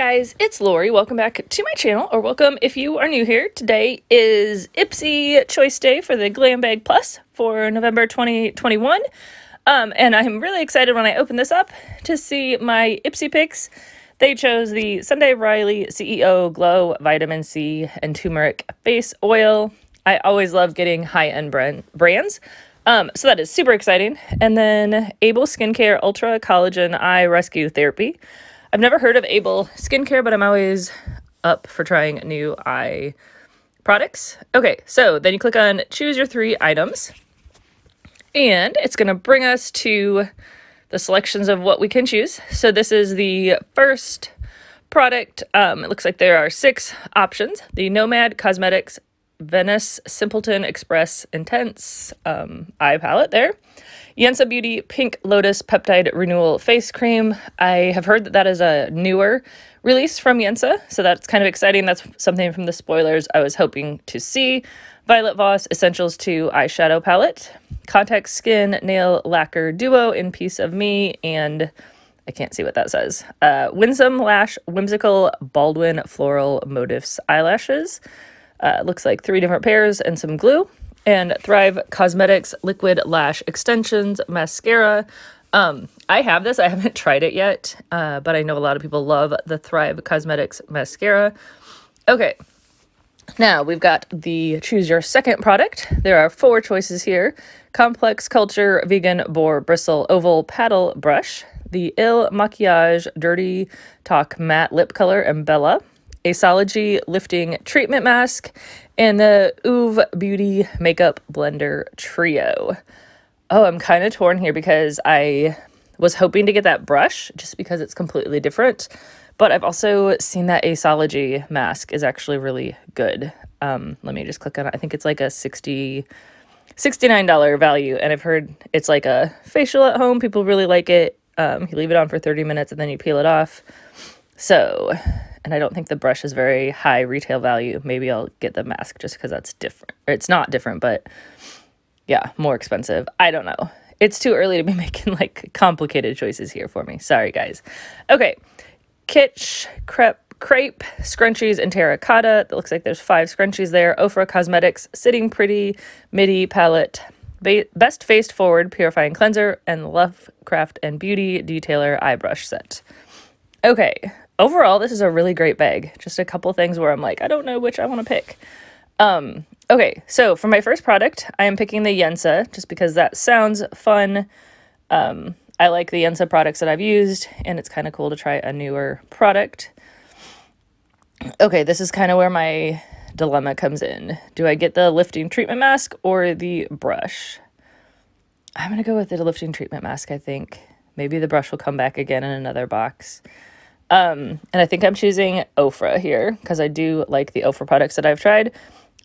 guys, it's Lori. Welcome back to my channel, or welcome if you are new here. Today is Ipsy Choice Day for the Glam Bag Plus for November 2021. Um, and I'm really excited when I open this up to see my Ipsy picks. They chose the Sunday Riley CEO Glow Vitamin C and Turmeric Face Oil. I always love getting high-end brand brands. Um, so that is super exciting. And then Able Skincare Ultra Collagen Eye Rescue Therapy. I've never heard of Able Skincare, but I'm always up for trying new eye products. Okay, so then you click on choose your three items, and it's going to bring us to the selections of what we can choose. So this is the first product. Um, it looks like there are six options. The Nomad Cosmetics Venice Simpleton Express Intense um, eye palette there. Yensa Beauty Pink Lotus Peptide Renewal Face Cream. I have heard that that is a newer release from Yensa, so that's kind of exciting. That's something from the spoilers I was hoping to see. Violet Voss Essentials 2 Eyeshadow Palette. Contact Skin Nail Lacquer Duo in Piece of Me, and I can't see what that says. Uh, Winsome Lash Whimsical Baldwin Floral Motifs Eyelashes. Uh, looks like three different pairs and some glue and Thrive Causemetics Liquid Lash Extensions Mascara. Um, I have this. I haven't tried it yet, uh, but I know a lot of people love the Thrive Causemetics Mascara. Okay, now we've got the choose your second product. There are four choices here. Complex Culture Vegan Boar Bristle Oval Paddle Brush, the Il Makiage Dirty Talk Matte Lip Color and Bella, Aceology Lifting Treatment Mask, and the Uve Beauty Makeup Blender Trio. Oh, I'm kind of torn here because I was hoping to get that brush just because it's completely different. But I've also seen that Aceology mask is actually really good. Um, let me just click on it. I think it's like a 60 $69 value. And I've heard it's like a facial at home. People really like it. Um, you leave it on for 30 minutes and then you peel it off. So and I don't think the brush is very high retail value. Maybe I'll get the mask just because that's different. It's not different, but yeah, more expensive. I don't know. It's too early to be making like complicated choices here for me. Sorry, guys. Okay, Kitsch Crepe crepe scrunchies and terracotta. It looks like there's five scrunchies there. Ofra Cosmetics Sitting Pretty Midi Palette. Best Faced Forward Purifying Cleanser and Lovecraft and Beauty Detailer Eye Brush Set. Okay, overall, this is a really great bag. Just a couple things where I'm like, I don't know which I want to pick. Um, okay, so for my first product, I am picking the Yensa just because that sounds fun. Um, I like the Yensa products that I've used, and it's kind of cool to try a newer product. Okay, this is kind of where my dilemma comes in. Do I get the lifting treatment mask or the brush? I'm going to go with the lifting treatment mask, I think. Maybe the brush will come back again in another box. Um, and I think I'm choosing Ofra here because I do like the Ofra products that I've tried.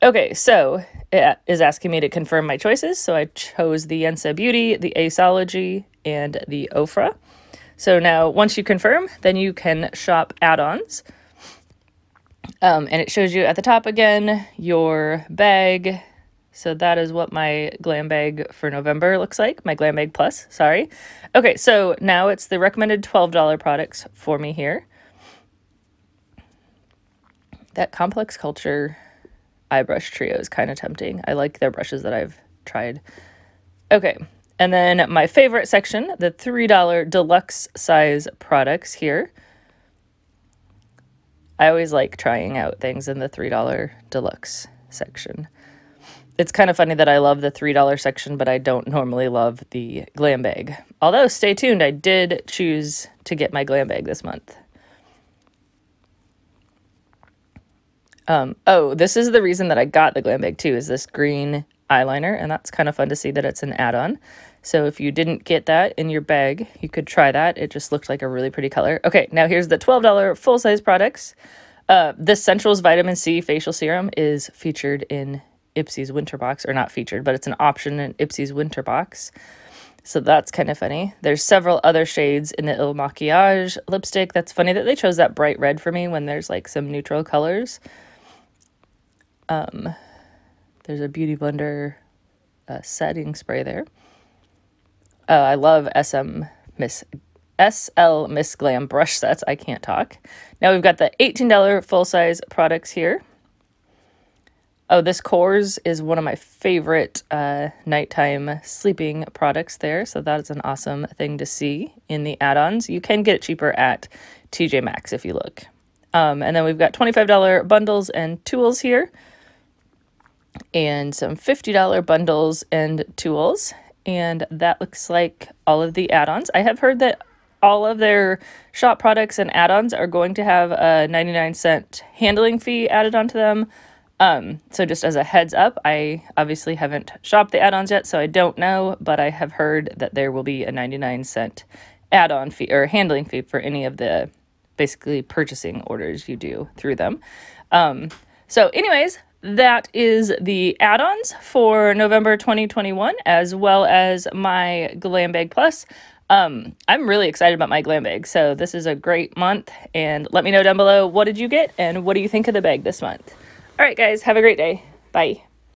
Okay, so it is asking me to confirm my choices. So I chose the Yensa Beauty, the Aceology, and the Ofra. So now once you confirm, then you can shop add-ons. Um, and it shows you at the top again your bag, so that is what my glam bag for November looks like, my glam bag plus, sorry. Okay, so now it's the recommended $12 products for me here. That Complex Culture eye brush trio is kind of tempting. I like their brushes that I've tried. Okay, and then my favorite section, the $3 deluxe size products here. I always like trying out things in the $3 deluxe section it's kind of funny that I love the $3 section, but I don't normally love the glam bag. Although, stay tuned, I did choose to get my glam bag this month. Um, oh, this is the reason that I got the glam bag too, is this green eyeliner, and that's kind of fun to see that it's an add-on. So if you didn't get that in your bag, you could try that. It just looked like a really pretty color. Okay, now here's the $12 full-size products. Uh, this Centrals Vitamin C Facial Serum is featured in Ipsy's winter box, or not featured, but it's an option in Ipsy's winter box. So that's kind of funny. There's several other shades in the Il Makiage lipstick. That's funny that they chose that bright red for me when there's like some neutral colors. Um, there's a Beauty Blender uh, setting spray there. Uh, I love SM Miss SL Miss Glam brush sets. I can't talk. Now we've got the $18 full-size products here. Oh, this Korres is one of my favorite uh, nighttime sleeping products there. So that is an awesome thing to see in the add-ons. You can get it cheaper at TJ Maxx if you look. Um, and then we've got $25 bundles and tools here. And some $50 bundles and tools. And that looks like all of the add-ons. I have heard that all of their shop products and add-ons are going to have a 99 cent handling fee added onto them. Um, so just as a heads up, I obviously haven't shopped the add-ons yet, so I don't know, but I have heard that there will be a 99 cent add-on fee or handling fee for any of the basically purchasing orders you do through them. Um, so anyways, that is the add-ons for November 2021, as well as my Glam Bag Plus. Um, I'm really excited about my glam bag. So this is a great month and let me know down below what did you get and what do you think of the bag this month. All right, guys, have a great day. Bye.